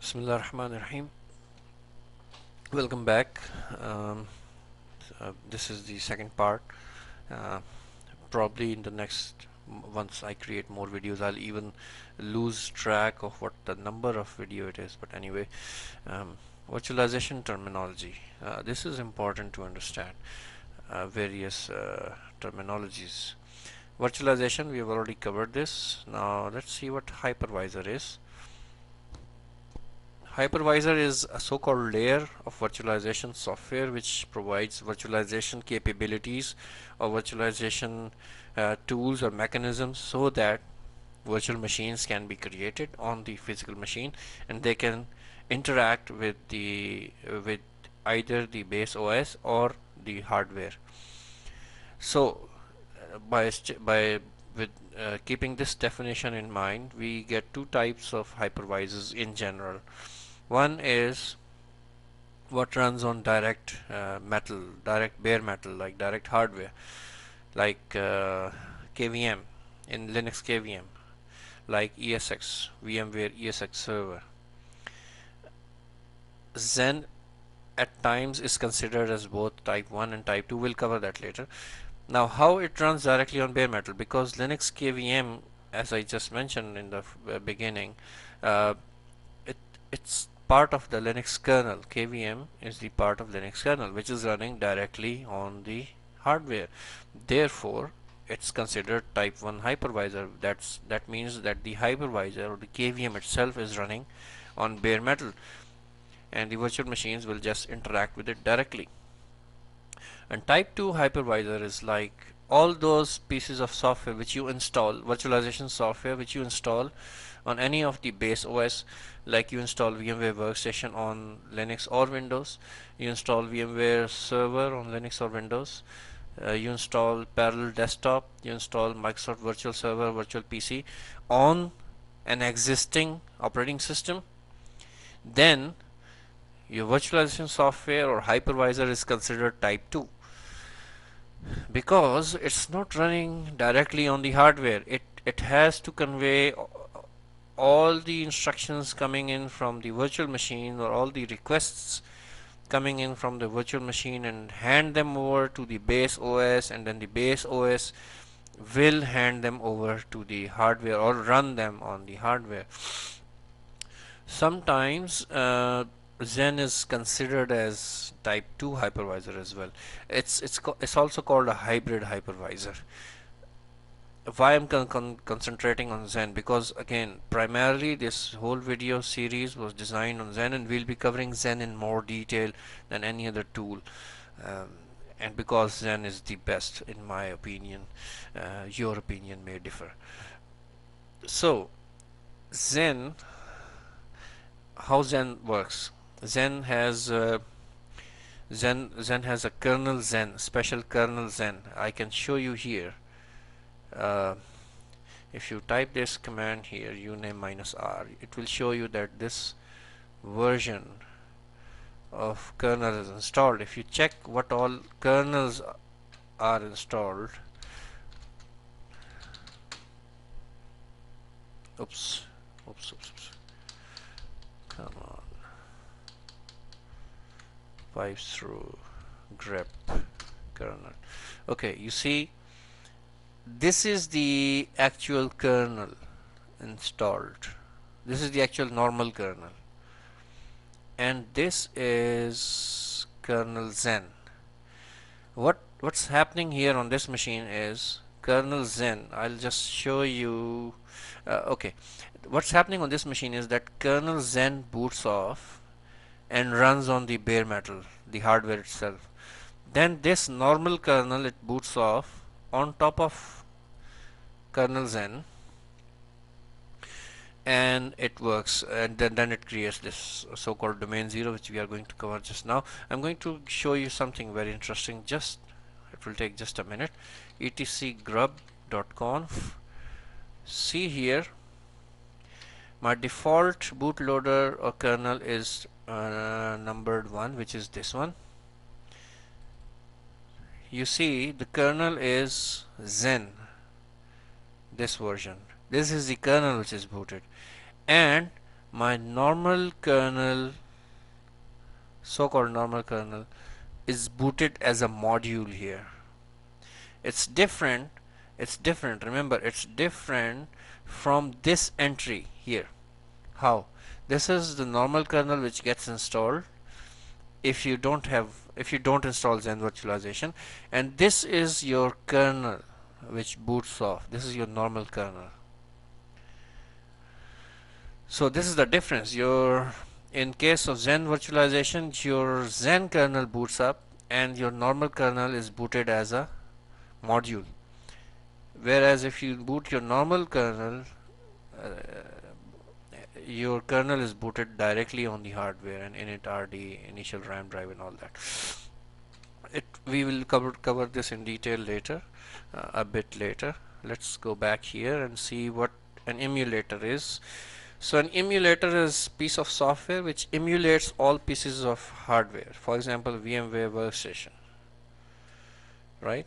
Bismillah ar-Rahman ar-Rahim. Welcome back. Um, uh, this is the second part. Uh, probably in the next once I create more videos I'll even lose track of what the number of video it is but anyway um, virtualization terminology uh, this is important to understand uh, various uh, terminologies virtualization we have already covered this now let's see what hypervisor is Hypervisor is a so-called layer of virtualization software which provides virtualization capabilities or virtualization uh, tools or mechanisms so that virtual machines can be created on the physical machine and they can interact with the with either the base OS or the hardware. So uh, by by with uh, keeping this definition in mind we get two types of hypervisors in general one is what runs on direct uh, metal, direct bare metal, like direct hardware, like uh, KVM in Linux KVM, like ESX, VMware ESX server. Xen at times is considered as both type 1 and type 2. We'll cover that later. Now, how it runs directly on bare metal? Because Linux KVM, as I just mentioned in the uh, beginning, uh, it it's part of the Linux kernel. KVM is the part of Linux kernel which is running directly on the hardware. Therefore, it's considered type 1 hypervisor. That's that means that the hypervisor or the KVM itself is running on bare metal and the virtual machines will just interact with it directly. And type 2 hypervisor is like all those pieces of software which you install, virtualization software which you install on any of the base OS like you install VMware Workstation on Linux or Windows you install VMware Server on Linux or Windows uh, you install Parallel Desktop you install Microsoft Virtual Server Virtual PC on an existing operating system. Then your virtualization software or hypervisor is considered type 2 because it's not running directly on the hardware. It it has to convey all the instructions coming in from the virtual machine or all the requests coming in from the virtual machine and hand them over to the base OS and then the base OS will hand them over to the hardware or run them on the hardware. Sometimes uh, Xen is considered as type 2 hypervisor as well. It's it's it's also called a hybrid hypervisor why I'm con con concentrating on Xen because again primarily this whole video series was designed on Xen and we'll be covering Xen in more detail than any other tool um, and because Xen is the best in my opinion uh, your opinion may differ. So Xen how Xen works? Xen has uh, Xen Xen has a kernel Xen special kernel Xen. I can show you here uh, if you type this command here uname minus r it will show you that this version of kernel is installed. If you check what all kernels are installed oops oops oops, oops. come on. Pipes through grep kernel. Okay you see this is the actual kernel installed. This is the actual normal kernel. And this is kernel Xen. What what's happening here on this machine is kernel Xen. I'll just show you uh, okay. What's happening on this machine is that kernel Xen boots off and runs on the bare metal the hardware itself. Then this normal kernel it boots off on top of kernel Xen and it works and then, then it creates this so-called domain 0 which we are going to cover just now. I'm going to show you something very interesting. Just it will take just a minute. etc grub.conf see here my default bootloader or kernel is uh, numbered one which is this one. You see the kernel is Xen this version. This is the kernel which is booted. And my normal kernel so-called normal kernel is booted as a module here. It's different it's different. Remember it's different from this entry here. How? This is the normal kernel which gets installed if you don't have if you don't install Xen virtualization. And this is your kernel which boots off. This is your normal kernel. So this is the difference. Your in case of Xen virtualization your Xen kernel boots up and your normal kernel is booted as a module. Whereas if you boot your normal kernel uh, your kernel is booted directly on the hardware and init rd initial ram drive and all that. It we will cover cover this in detail later uh, a bit later. Let's go back here and see what an emulator is. So an emulator is piece of software which emulates all pieces of hardware. For example VMware workstation right?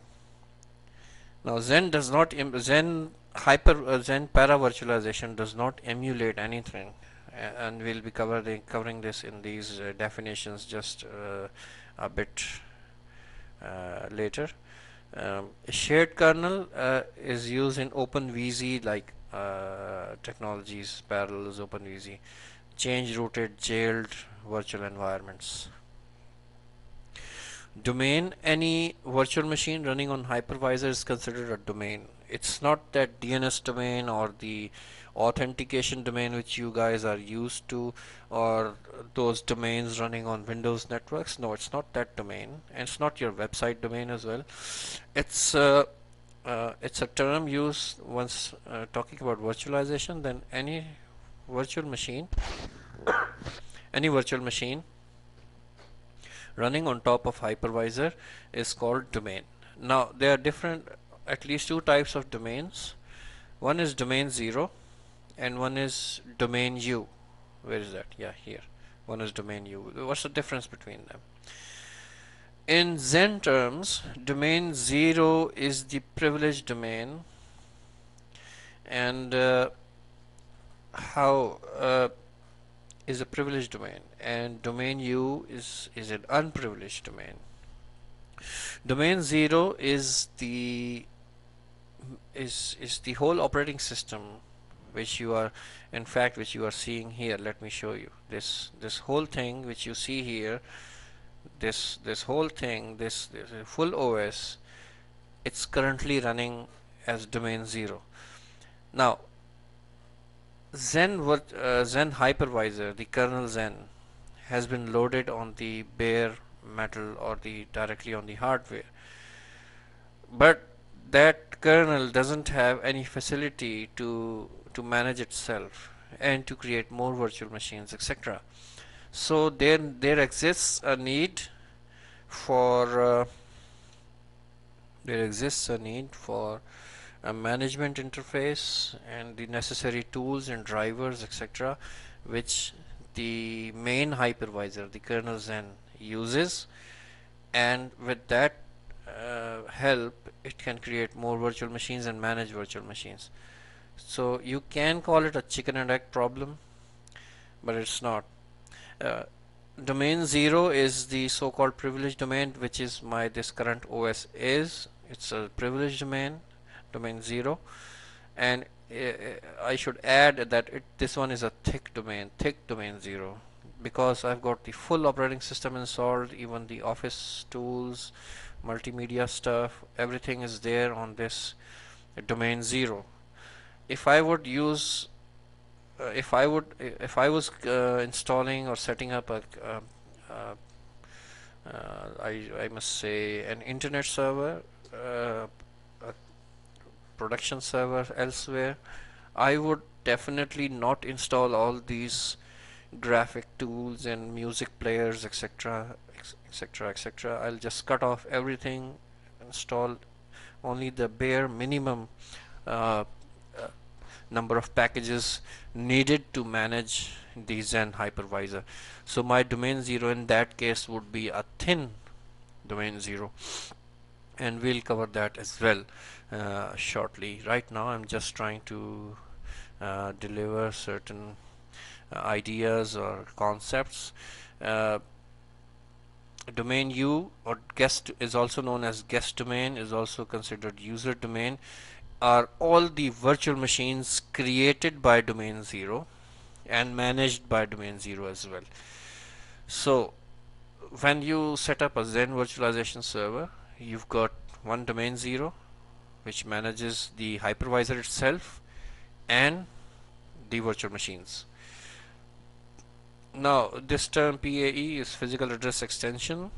Now Xen does not Xen hyper uh, Xen para virtualization does not emulate anything and we'll be covering covering this in these uh, definitions just uh, a bit uh, later um, shared kernel uh, is used in OpenVZ like uh, technologies parallels OpenVZ. Change rooted jailed virtual environments. Domain any virtual machine running on hypervisor is considered a domain. It's not that DNS domain or the authentication domain which you guys are used to or those domains running on Windows networks no it's not that domain and it's not your website domain as well it's uh, uh, it's a term used once uh, talking about virtualization then any virtual machine any virtual machine running on top of hypervisor is called domain. Now there are different at least two types of domains. One is domain 0 and one is domain U. Where is that? Yeah, here. One is domain U. What's the difference between them? In Xen terms, domain 0 is the privileged domain and uh, how uh, is a privileged domain and domain U is is an unprivileged domain domain 0 is the is is the whole operating system which you are in fact which you are seeing here. Let me show you. This this whole thing which you see here this this whole thing this, this full OS it's currently running as domain 0 now Xen, uh, Xen hypervisor, the kernel Xen has been loaded on the bare metal or the directly on the hardware. But that kernel doesn't have any facility to to manage itself and to create more virtual machines, etc. So there there exists a need for uh, there exists a need for a management interface and the necessary tools and drivers etc which the main hypervisor the kernel Xen uses and with that uh, help it can create more virtual machines and manage virtual machines so you can call it a chicken and egg problem but it's not. Uh, domain 0 is the so-called privileged domain which is my this current OS is. It's a privileged domain domain 0 and uh, I should add that it, this one is a thick domain thick domain 0 because I've got the full operating system installed even the office tools multimedia stuff everything is there on this domain 0 if I would use uh, if I would if I was uh, installing or setting up a uh, I, I must say an internet server a production server elsewhere I would definitely not install all these graphic tools and music players etc etc etc I'll just cut off everything install only the bare minimum uh, uh, number of packages needed to manage the Xen hypervisor. So my domain 0 in that case would be a thin domain 0 and we'll cover that as well uh, shortly. Right now I'm just trying to uh, deliver certain uh, ideas or concepts. Uh, domain U or guest is also known as guest domain is also considered user domain are all the virtual machines created by domain 0 and managed by domain 0 as well. So when you set up a Xen virtualization server you've got one domain 0 which manages the hypervisor itself and the virtual machines. Now this term PAE is physical address extension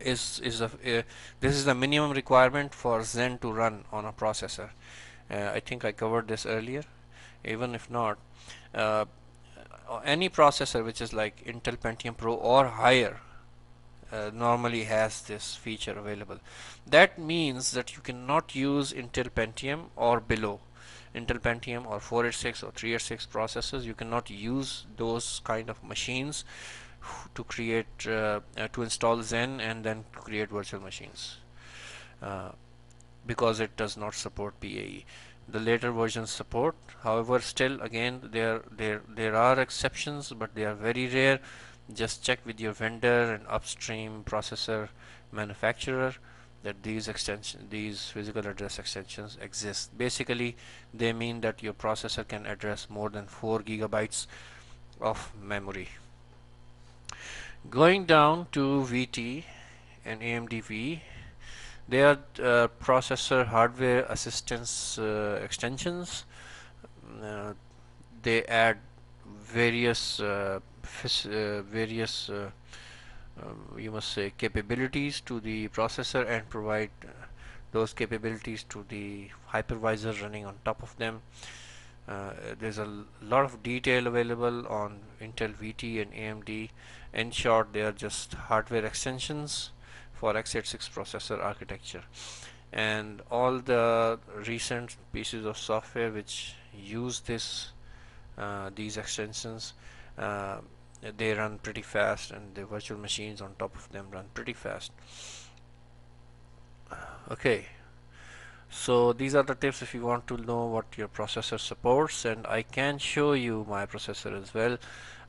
is is a uh, this is the minimum requirement for Xen to run on a processor. Uh, I think I covered this earlier. Even if not uh, any processor which is like Intel Pentium Pro or higher normally has this feature available. That means that you cannot use Intel Pentium or below. Intel Pentium or 486 or 386 processors you cannot use those kind of machines to create uh, uh, to install Xen and then create virtual machines uh, because it does not support PAE the later versions support. However still again there there there are exceptions but they are very rare. Just check with your vendor and upstream processor manufacturer that these extension these physical address extensions exist. Basically they mean that your processor can address more than 4 gigabytes of memory going down to VT and AMDV they are uh, processor hardware assistance uh, extensions uh, they add various uh, uh, various uh, um, you must say capabilities to the processor and provide those capabilities to the hypervisor running on top of them. There's a lot of detail available on Intel VT and AMD in short they are just hardware extensions for x86 processor architecture. And all the recent pieces of software which use this uh, these extensions uh, they run pretty fast and the virtual machines on top of them run pretty fast. Okay. So these are the tips if you want to know what your processor supports and I can show you my processor as well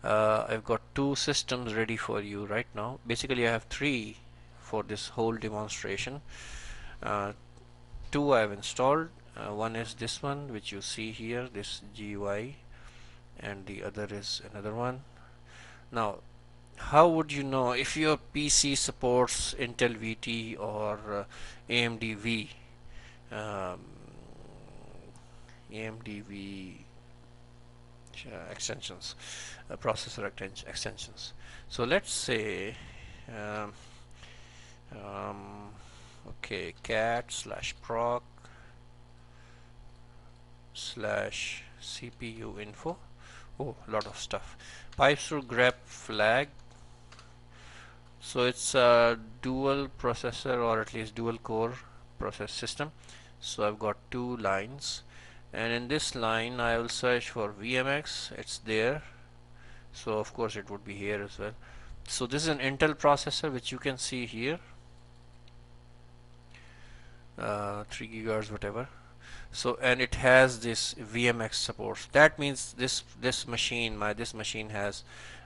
uh, I've got two systems ready for you right now. Basically I have three for this whole demonstration. Uh, two I've installed. Uh, one is this one which you see here this GUI and the other is another one. Now how would you know if your PC supports Intel VT or uh, AMD V? Um, AMD V uh, extensions uh, processor extensions. So let's say um, um, okay cat slash proc slash CPU info. Oh a lot of stuff. Pipes through grep flag. So it's a dual processor or at least dual core process system. So I've got two lines. And in this line I will search for VMX it's there so of course it would be here as well. So this is an Intel processor which you can see here. Uh, 3 gigahertz whatever. So and it has this VMX support. That means this this machine my this machine has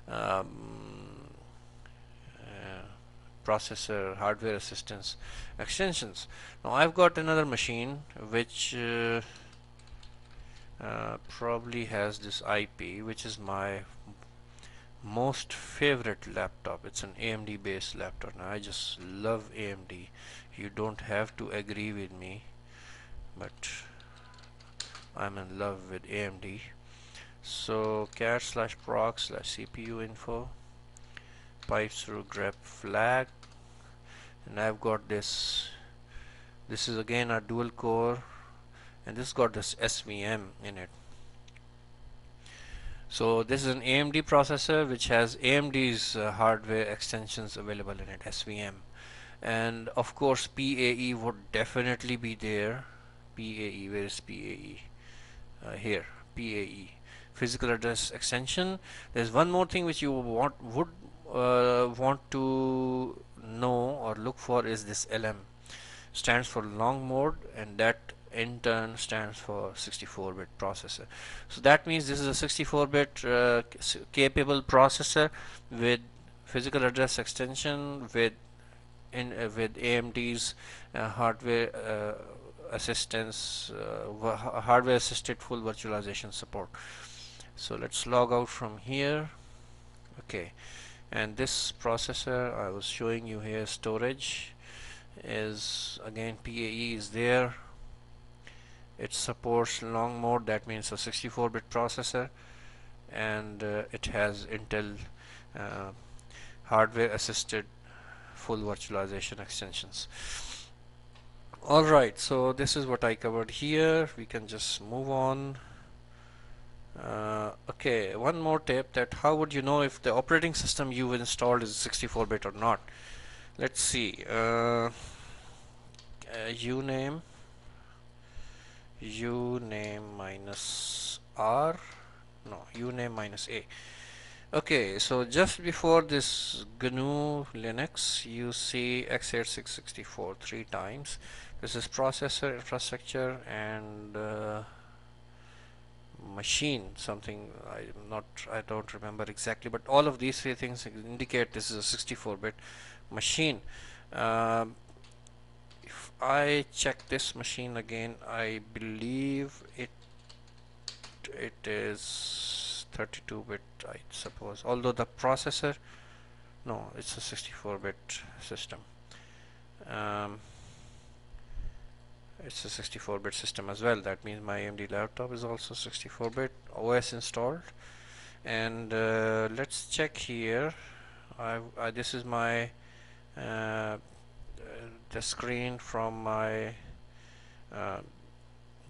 um, uh, processor hardware assistance extensions. Now I've got another machine which uh, uh, probably has this IP which is my most favorite laptop. It's an AMD based laptop. Now I just love AMD you don't have to agree with me but I'm in love with AMD so cat slash proc slash CPU info. Pipes through grep flag. And I've got this. This is again a dual core. And this got this SVM in it so this is an AMD processor which has AMD's uh, hardware extensions available in it SVM and of course PAE would definitely be there. PAE where is PAE uh, here PAE physical address extension. There's one more thing which you want would uh, want to know or look for is this LM stands for long mode and that in turn stands for 64-bit processor. So that means this is a 64-bit uh, capable processor with physical address extension with in uh, with AMD's uh, hardware uh, assistance uh, hardware assisted full virtualization support. So let's log out from here. Okay. And this processor I was showing you here storage is again PAE is there it supports long mode that means a 64-bit processor and uh, it has Intel uh, hardware assisted full virtualization extensions. Alright so this is what I covered here. We can just move on. Uh, okay one more tip that how would you know if the operating system you installed is 64-bit or not? Let's see uh, uh, uname uname minus r no uname minus a. Okay so just before this GNU Linux you see x86 three times. This is processor infrastructure and uh, machine something I'm not I don't remember exactly but all of these three things indicate this is a 64-bit machine. If I check this machine again. I believe it it is 32-bit I suppose. Although the processor no it's a 64-bit system. Um, it's a 64-bit system as well. That means my AMD laptop is also 64-bit OS installed. And uh, let's check here. I, I, this is my uh, the screen from my uh,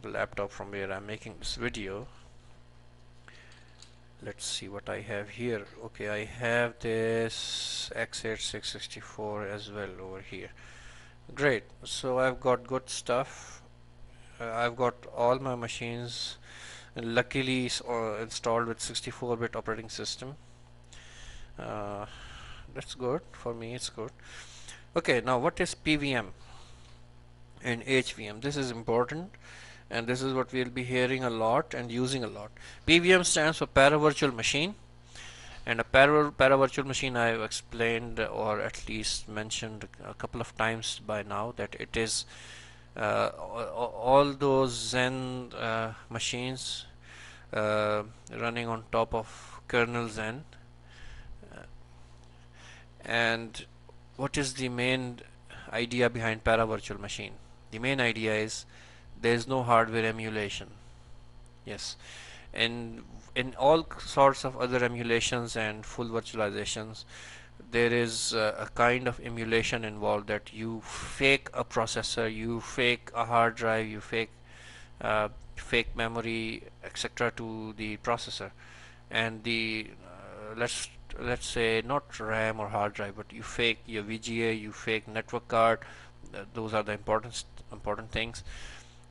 laptop from where I'm making this video. Let's see what I have here. Okay I have this x86 as well over here. Great. So I've got good stuff. Uh, I've got all my machines luckily uh, installed with 64-bit operating system. Uh, that's good for me. It's good okay now what is PVM and HVM this is important and this is what we'll be hearing a lot and using a lot. PVM stands for para virtual machine and a para, para virtual machine I have explained or at least mentioned a couple of times by now that it is uh, all those Xen uh, machines uh, running on top of kernel Xen. And what is the main idea behind para virtual machine? The main idea is there is no hardware emulation. Yes. And in all sorts of other emulations and full virtualizations there is uh, a kind of emulation involved that you fake a processor you fake a hard drive you fake uh, fake memory etc to the processor. And the uh, let's let's say not RAM or hard drive but you fake your VGA you fake network card uh, those are the important important things.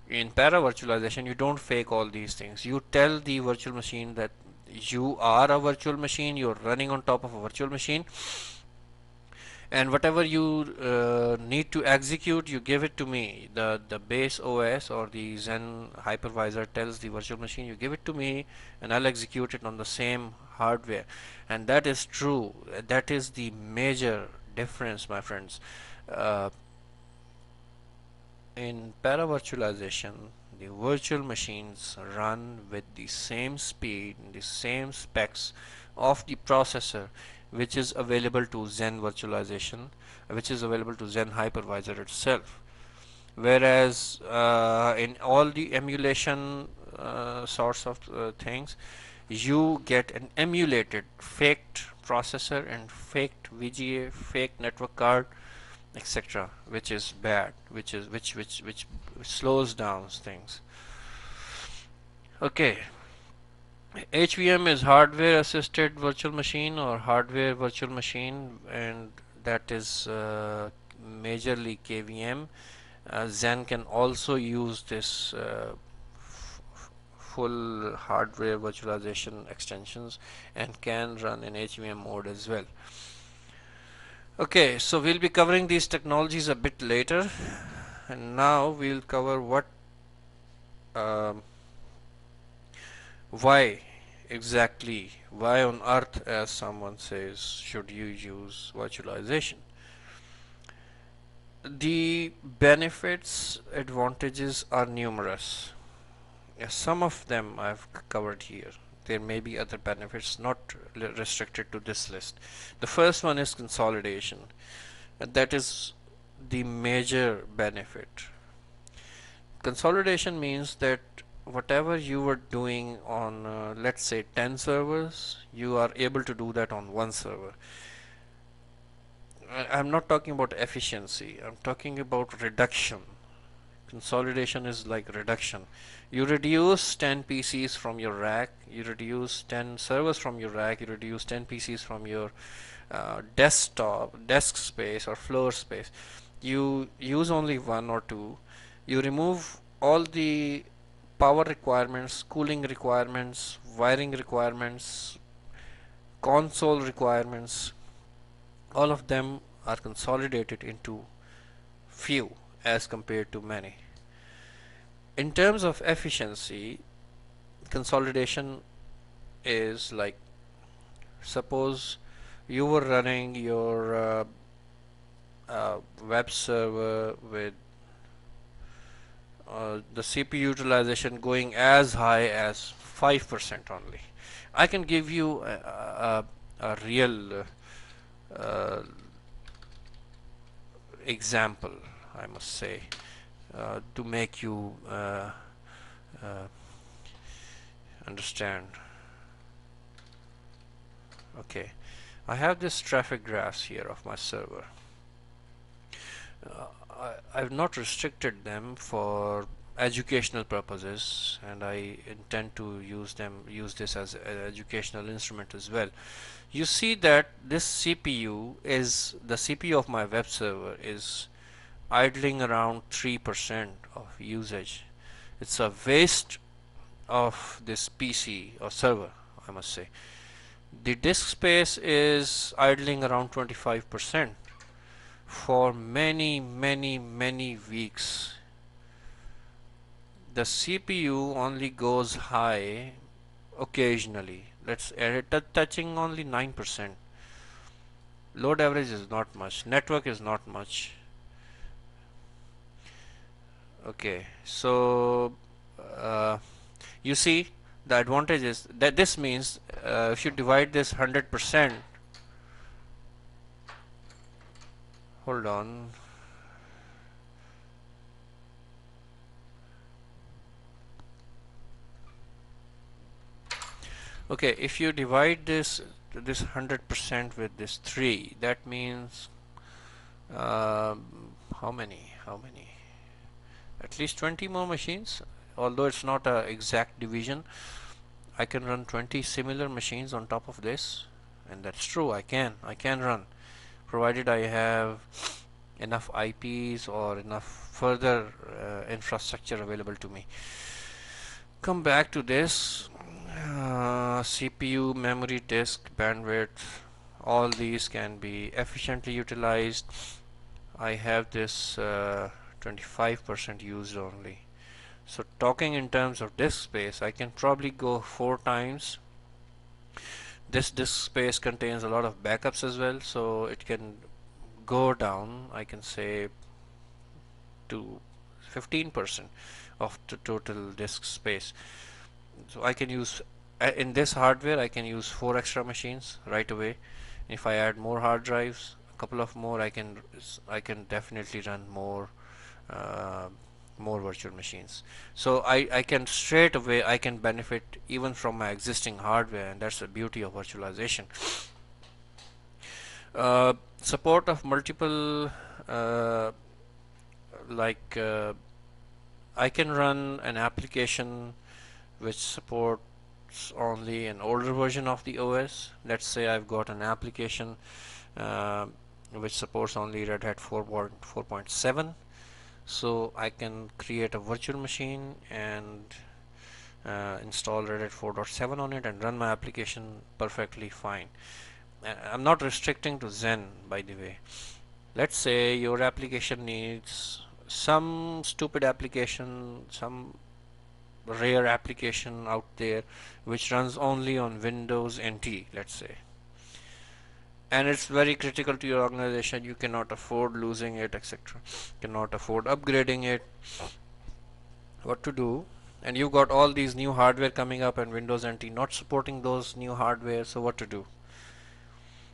In para virtualization you don't fake all these things. You tell the virtual machine that you are a virtual machine you're running on top of a virtual machine and whatever you uh, need to execute you give it to me. The the base OS or the Xen hypervisor tells the virtual machine you give it to me and I'll execute it on the same hardware. And that is true. That is the major difference my friends. Uh, in para virtualization the virtual machines run with the same speed the same specs of the processor which is available to Xen virtualization which is available to Xen hypervisor itself. Whereas uh, in all the emulation uh, sorts of uh, things you get an emulated faked processor and faked VGA fake network card etc which is bad which is which which which slows down things. Okay. HVM is hardware assisted virtual machine or hardware virtual machine and that is uh, majorly KVM uh, Xen can also use this uh, full hardware virtualization extensions and can run in HVM mode as well. Okay so we'll be covering these technologies a bit later. And now we'll cover what um, why exactly why on earth as someone says should you use virtualization. The benefits advantages are numerous some of them I've covered here. There may be other benefits not restricted to this list. The first one is consolidation. That is the major benefit. Consolidation means that whatever you were doing on uh, let's say 10 servers you are able to do that on one server. I'm not talking about efficiency. I'm talking about reduction. Consolidation is like reduction you reduce 10 PCs from your rack you reduce 10 servers from your rack you reduce 10 PCs from your uh, desktop desk space or floor space. You use only one or two. You remove all the power requirements cooling requirements wiring requirements console requirements all of them are consolidated into few as compared to many in terms of efficiency consolidation is like suppose you were running your uh, uh, web server with uh, the CPU utilization going as high as 5% only. I can give you a, a, a real uh, example, I must say, uh, to make you uh, uh, understand. Okay, I have this traffic graphs here of my server. Uh, I, have not restricted them for educational purposes and I intend to use them use this as an educational instrument as well you see that this CPU is the CPU of my web server is idling around 3% of usage. It's a waste of this PC or server I must say. The disk space is idling around 25% for many many many weeks. The CPU only goes high occasionally. Let's edit touching only 9% load average is not much. Network is not much okay so uh, you see the advantage is that this means uh, if you divide this 100% hold on. Okay if you divide this this 100% with this 3 that means um, how many how many at least 20 more machines although it's not a exact division I can run 20 similar machines on top of this. And that's true I can I can run provided I have enough IPs or enough further uh, infrastructure available to me. Come back to this uh, CPU memory disk bandwidth all these can be efficiently utilized. I have this 25% uh, used only. So talking in terms of disk space I can probably go four times. This disk space contains a lot of backups as well so it can go down I can say to 15% of the total disk space. So I can use uh, in this hardware I can use four extra machines right away. If I add more hard drives a couple of more I can I can definitely run more uh, more virtual machines. So I, I can straight away I can benefit even from my existing hardware and that's the beauty of virtualization. Uh, support of multiple uh, like uh, I can run an application which supports only an older version of the OS let's say I've got an application uh, which supports only Red Hat 4.4.7 so I can create a virtual machine and uh, install Red Hat 4.7 on it and run my application perfectly fine. Uh, I'm not restricting to Xen by the way. Let's say your application needs some stupid application some rare application out there which runs only on Windows NT let's say and it's very critical to your organization. You cannot afford losing it etc cannot afford upgrading it. What to do? And you've got all these new hardware coming up and Windows NT not supporting those new hardware. So what to do?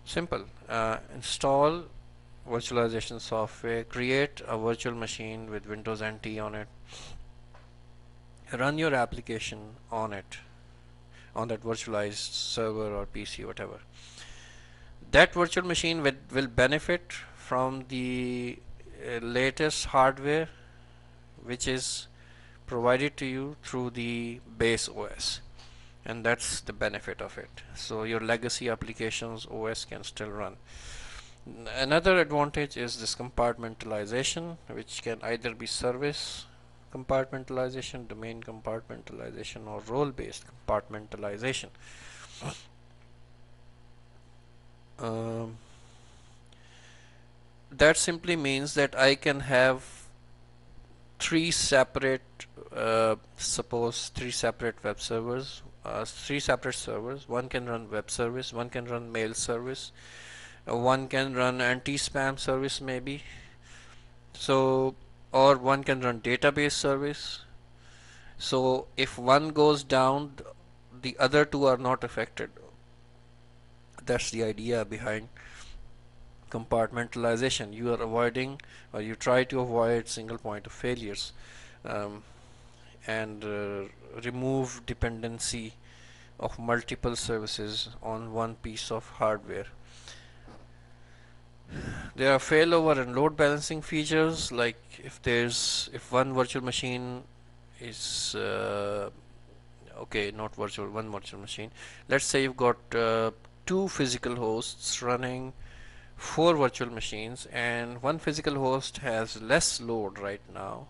Simple. Uh, install virtualization software. Create a virtual machine with Windows NT on it. Run your application on it on that virtualized server or PC whatever that virtual machine will, will benefit from the uh, latest hardware which is provided to you through the base OS and that's the benefit of it. So your legacy applications OS can still run. Another advantage is this compartmentalization which can either be service compartmentalization domain compartmentalization or role based compartmentalization um, that simply means that I can have three separate uh, suppose three separate web servers uh, three separate servers. One can run web service one can run mail service uh, one can run anti-spam service maybe. So or one can run database service. So if one goes down the other two are not affected that's the idea behind compartmentalization. You are avoiding or you try to avoid single point of failures um, and uh, remove dependency of multiple services on one piece of hardware. There are failover and load balancing features like if there's if one virtual machine is uh, okay not virtual one virtual machine. Let's say you've got uh, two physical hosts running four virtual machines and one physical host has less load right now.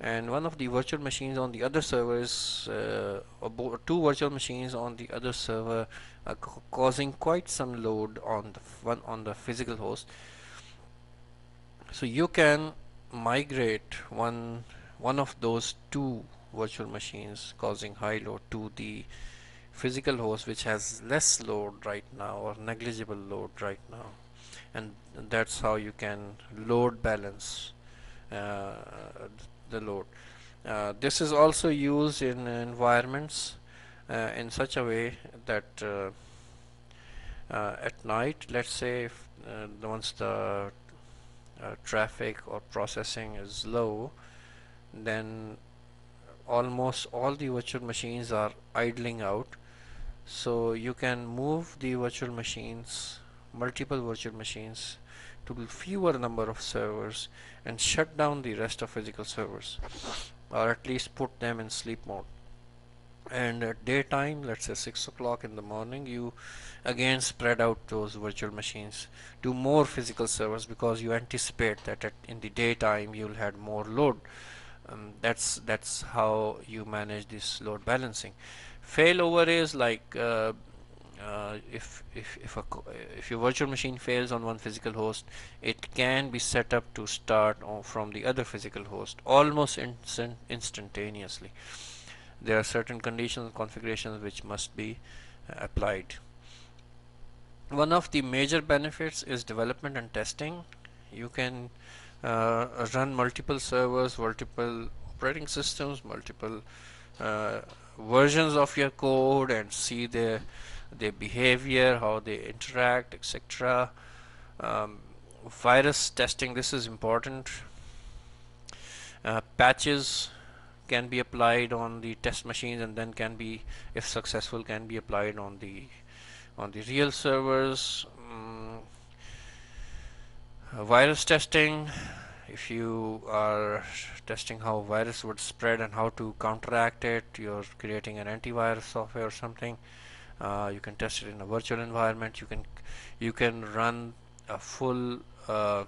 And one of the virtual machines on the other server is uh, two virtual machines on the other server are causing quite some load on the one on the physical host. So you can migrate one one of those two virtual machines causing high load to the physical host which has less load right now or negligible load right now. And that's how you can load balance uh, the load. Uh, this is also used in environments uh, in such a way that uh, uh, at night let's say if, uh, once the traffic or processing is low then almost all the virtual machines are idling out so you can move the virtual machines multiple virtual machines to fewer number of servers and shut down the rest of physical servers or at least put them in sleep mode. And at daytime let's say 6 o'clock in the morning you again spread out those virtual machines to more physical servers because you anticipate that in the daytime you'll have more load. Um, that's that's how you manage this load balancing failover is like uh, uh, if if if, a, if your virtual machine fails on one physical host it can be set up to start from the other physical host almost instant instantaneously. There are certain conditions and configurations which must be uh, applied. One of the major benefits is development and testing. You can uh, run multiple servers multiple operating systems multiple uh, versions of your code and see their their behavior how they interact etc um, virus testing this is important. Uh, patches can be applied on the test machines and then can be if successful can be applied on the on the real servers. Um, virus testing if you are testing how virus would spread and how to counteract it you're creating an antivirus software or something uh, you can test it in a virtual environment. You can you can run a full uh,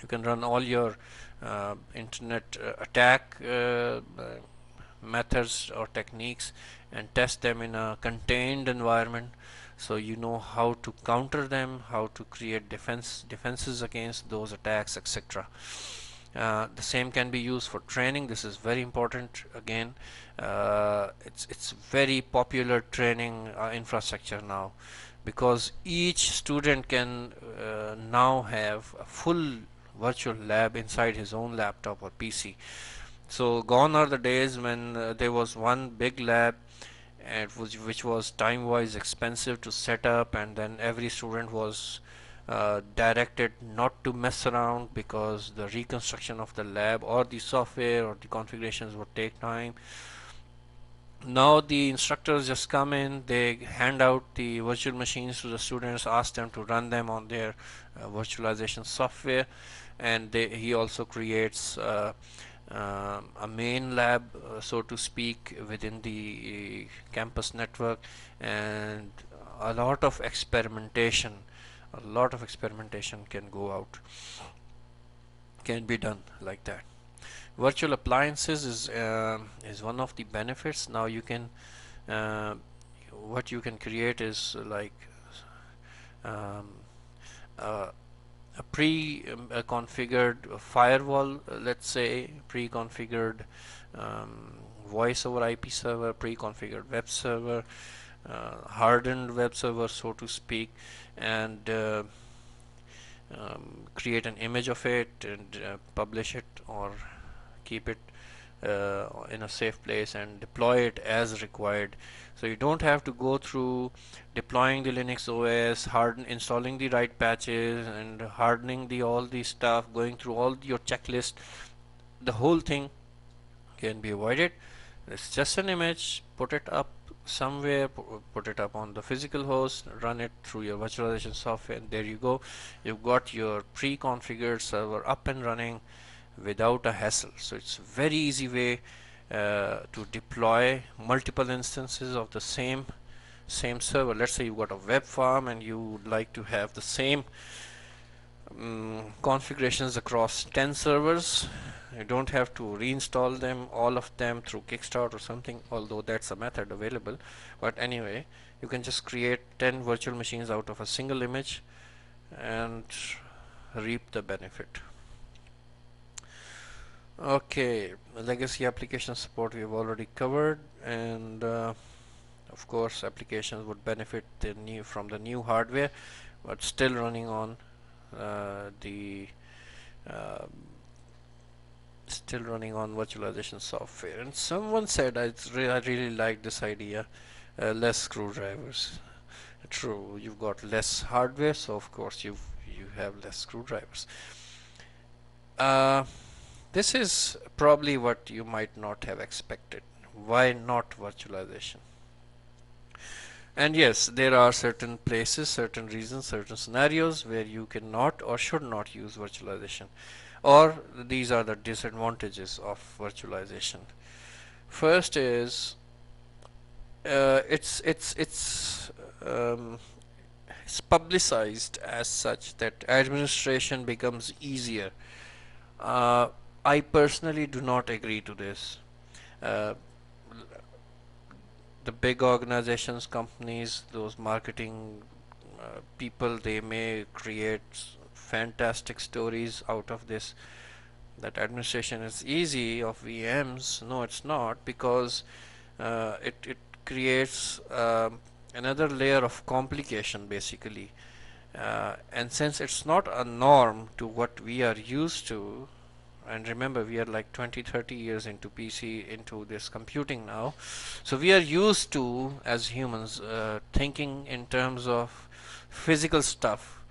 you can run all your uh, internet uh, attack uh, methods or techniques and test them in a contained environment so you know how to counter them how to create defense defenses against those attacks etc uh, the same can be used for training. This is very important. Again uh, it's it's very popular training uh, infrastructure now because each student can uh, now have a full virtual lab inside his own laptop or PC so gone are the days when uh, there was one big lab and which, which was time wise expensive to set up and then every student was uh, directed not to mess around because the reconstruction of the lab or the software or the configurations would take time. Now the instructors just come in they hand out the virtual machines to the students ask them to run them on their uh, virtualization software and they, he also creates uh, uh, a main lab uh, so to speak within the campus network and a lot of experimentation a lot of experimentation can go out can be done like that. Virtual appliances is uh, is one of the benefits. Now you can uh, what you can create is like um, uh, pre-configured um, firewall let's say pre-configured um, voice over IP server pre-configured web server uh, hardened web server so to speak and uh, um, create an image of it and uh, publish it or keep it uh, in a safe place and deploy it as required. So you don't have to go through deploying the Linux OS harden installing the right patches and hardening the all the stuff going through all your checklist. The whole thing can be avoided. It's just an image. Put it up somewhere. Put it up on the physical host. Run it through your virtualization software and there you go. You've got your pre-configured server up and running without a hassle. So it's very easy way uh, to deploy multiple instances of the same same server. Let's say you've got a web farm and you would like to have the same um, configurations across 10 servers. You don't have to reinstall them all of them through kickstart or something although that's a method available. But anyway you can just create 10 virtual machines out of a single image and reap the benefit okay legacy application support we've already covered and uh, of course applications would benefit the new from the new hardware but still running on uh, the uh, still running on virtualization software. And someone said I, re I really like this idea uh, less screwdrivers. True you've got less hardware so of course you you have less screwdrivers. Uh, this is probably what you might not have expected. Why not virtualization? And yes, there are certain places, certain reasons, certain scenarios where you cannot or should not use virtualization. Or these are the disadvantages of virtualization. First is uh, it's it's it's um, it's publicized as such that administration becomes easier. Uh, I personally do not agree to this. Uh, the big organizations, companies, those marketing uh, people, they may create fantastic stories out of this. That administration is easy of VMs. No, it's not because uh, it it creates um, another layer of complication basically. Uh, and since it's not a norm to what we are used to and remember we are like 20 30 years into PC into this computing now. So we are used to as humans uh, thinking in terms of physical stuff.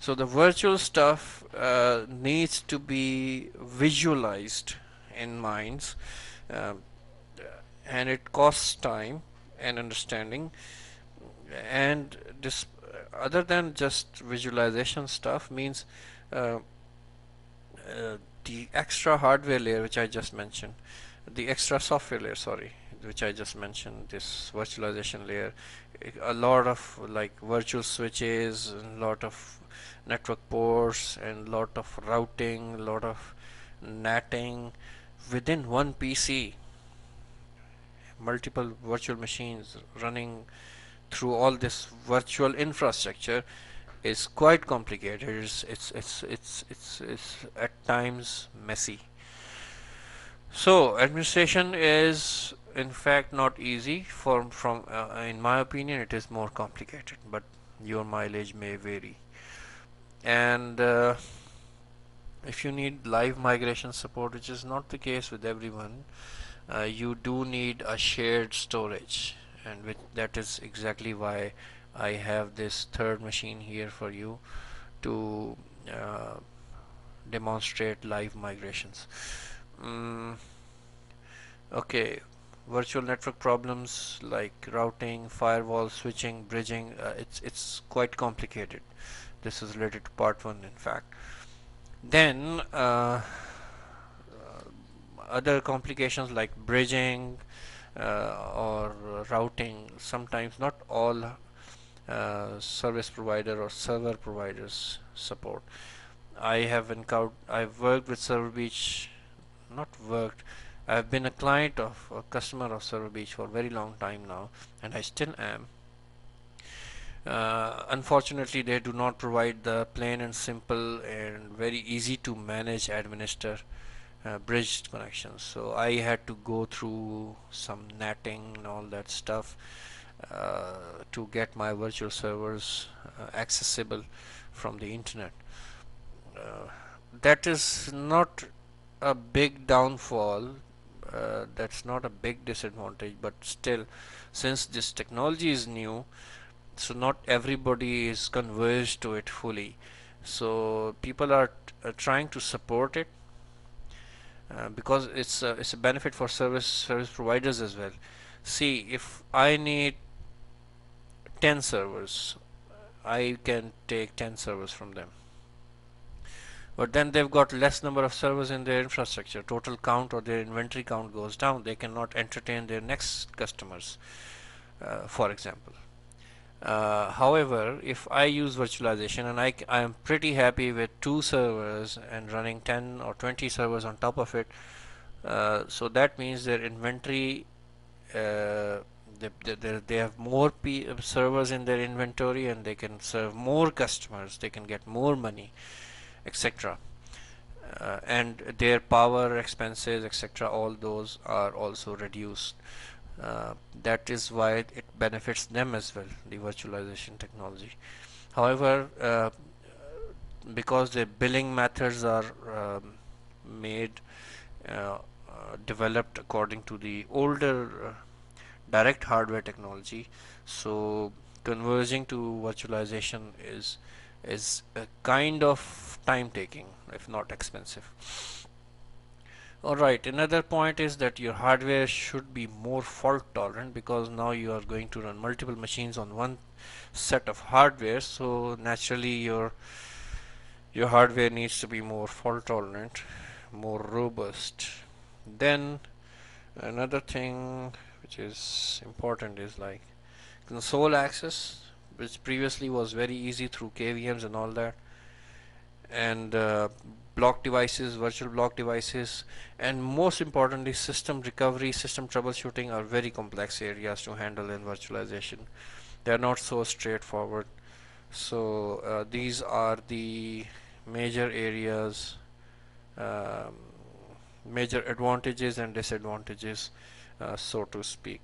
So the virtual stuff uh, needs to be visualized in minds uh, and it costs time and understanding. And this other than just visualization stuff means uh, uh, the extra hardware layer which I just mentioned the extra software layer sorry which I just mentioned this virtualization layer a lot of like virtual switches a lot of network ports and lot of routing a lot of netting within one PC multiple virtual machines running through all this virtual infrastructure is quite complicated. It's it's it's it's it's, it's at times messy. So administration is in fact not easy. From from uh, in my opinion it is more complicated but your mileage may vary. And uh, if you need live migration support which is not the case with everyone uh, you do need a shared storage and which that is exactly why I have this third machine here for you to uh, demonstrate live migrations. Mm, okay. Virtual network problems like routing firewall switching bridging uh, it's it's quite complicated. This is related to part one in fact. Then uh, other complications like bridging uh, or routing sometimes not all uh, service provider or server providers support. I have encountered I've worked with Server Beach not worked I've been a client of a customer of Server Beach for a very long time now and I still am. Uh, unfortunately they do not provide the plain and simple and very easy to manage administer uh, bridged connections. So I had to go through some netting and all that stuff uh, to get my virtual servers uh, accessible from the internet. Uh, that is not a big downfall uh, that's not a big disadvantage but still since this technology is new so not everybody is converged to it fully. So people are uh, trying to support it uh, because it's a, it's a benefit for service service providers as well. See if I need 10 servers. I can take 10 servers from them. But then they've got less number of servers in their infrastructure. Total count or their inventory count goes down. They cannot entertain their next customers uh, for example. Uh, however, if I use virtualization and I, I am pretty happy with two servers and running 10 or 20 servers on top of it, uh, so that means their inventory, uh, they, they, they have more P servers in their inventory and they can serve more customers, they can get more money, etc. Uh, and their power expenses, etc. All those are also reduced. Uh, that is why it benefits them as well the virtualization technology however uh, because the billing methods are um, made uh, developed according to the older direct hardware technology. So converging to virtualization is is a kind of time taking if not expensive. Alright, another point is that your hardware should be more fault tolerant because now you are going to run multiple machines on one set of hardware. So naturally your your hardware needs to be more fault tolerant more robust. Then another thing which is important is like console access which previously was very easy through KVMs and all that and uh, block devices, virtual block devices, and most importantly, system recovery, system troubleshooting are very complex areas to handle in virtualization. They are not so straightforward. So uh, these are the major areas, um, major advantages and disadvantages, so to speak.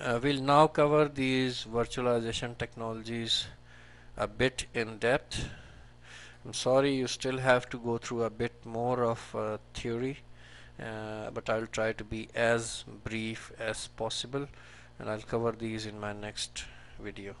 Uh, we'll now cover these virtualization technologies a bit in depth. I'm sorry you still have to go through a bit more of uh, theory uh, but I'll try to be as brief as possible and I'll cover these in my next video